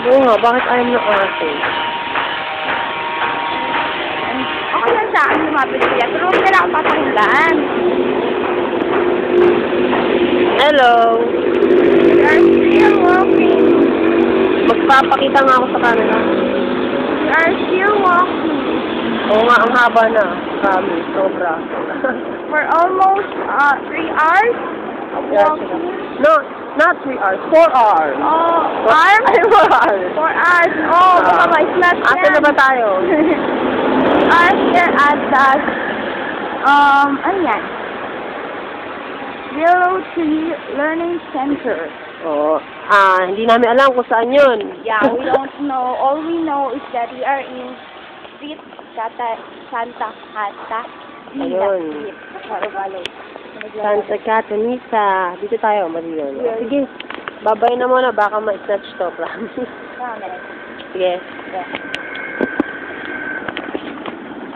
Oo nga, bakit ayaw ng ate? Okay lang sa akin lumapit siya, pero huwag na lang ako patanggan. Hello! Are still walking. Magpapakita nga ako sa kanila. Are still walking. Oo nga, ang haba na. Promise, sobra. For almost uh, three hours of walking. no, three hours, four hours. Oh, Four hours? Ay, four hours. Four hours. Oh, baka ma-snatch Ate yan. na ba tayo? Are here at the, um, ano yan? Willow Tree Learning Center. Oo. Ah, hindi namin alam kung saan yun. Yeah, we don't know. All we know is that we are in Street Santa, Santa Cata. Ayun. Street. Marubalo. Santa Catanita. Dito tayo. Yeah. Sige, babay na muna. Baka ma-snatch to. Promise. Sige. Yeah.